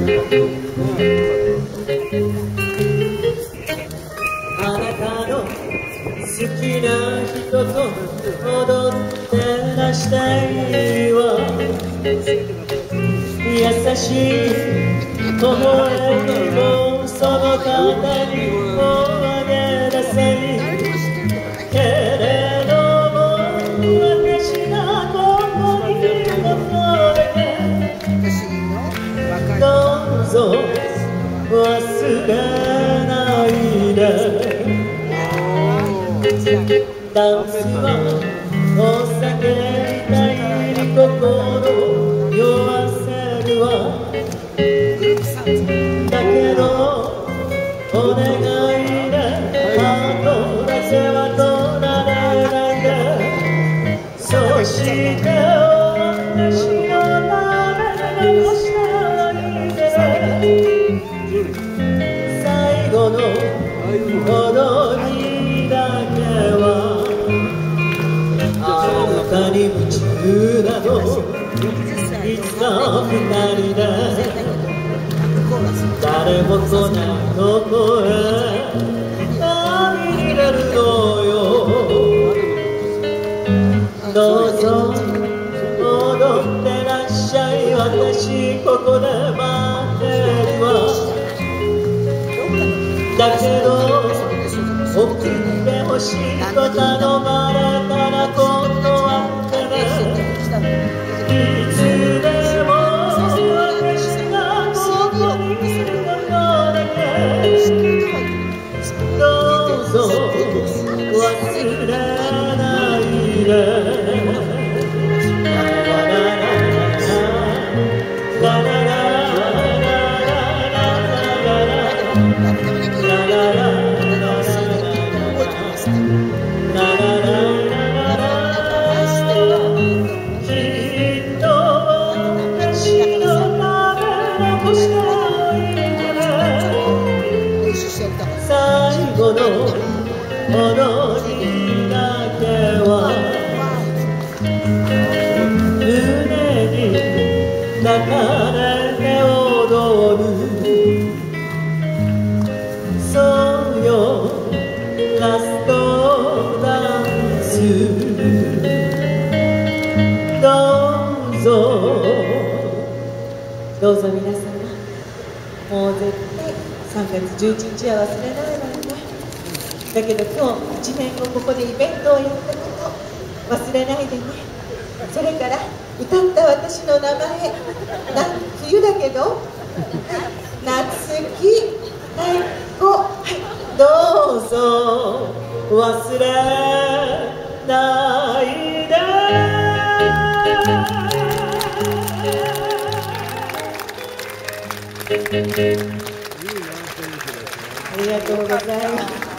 あなたの好きな人と踊ってらしたいわ。優しい微笑みもその方に。忘れないで。ダンスはお酒たい心。の踊りだけはあなたに夢中などいつか二人で誰もそんなとこへ旅にるのよ。どうぞ戻ってらっしゃい。私ここでしいと頼まれたら今度は来れいつでも私がここにいるのだけどうぞ忘れないでラララララララの踊りだけは胸に抱かれて踊る。そうよラストダンスどうぞどうぞ皆様。もう絶対3月11日は忘れない。だけど今日1年後ここでイベントをやったこと忘れないでね。それから歌った私の名前。な冬だけど。夏木太鼓。どうぞ忘れないで。ありがとうございます。